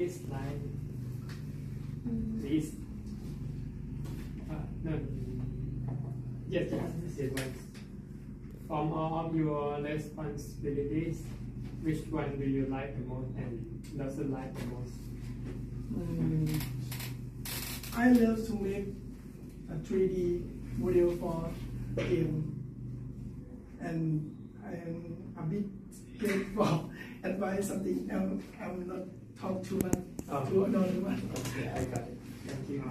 this this. Uh, no. From all of your responsibilities, which one do you like the most and doesn't like the most? Mm, I love to make a 3D model for game, and I am a bit scared advice something else. I will not talk too much Oh. to another one. Okay, I got it. Thank you.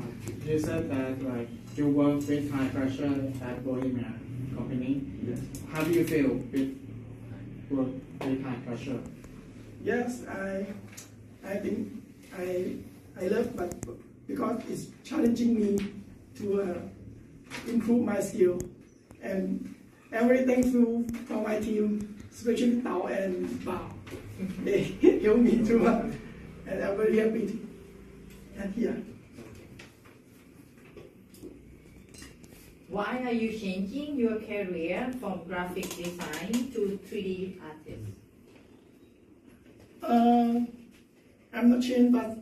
You said that like you work with high pressure at Bohemia company. Yes. How do you feel with work with high pressure? Yes, I, I think I, I love, but because it's challenging me to uh, improve my skill, and every thankful for my team, especially Tao and Bao. They me and I'm very happy. And here, Why are you changing your career from graphic design to 3D artist? uh, I'm not changed, but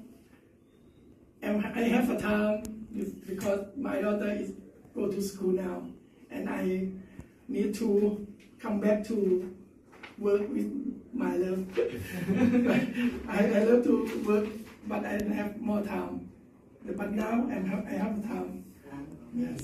I'm, I have a time because my daughter is go to school now, and I need to come back to work with my love. I, I love to work, but I have more time. But now I'm, I have time. Yes.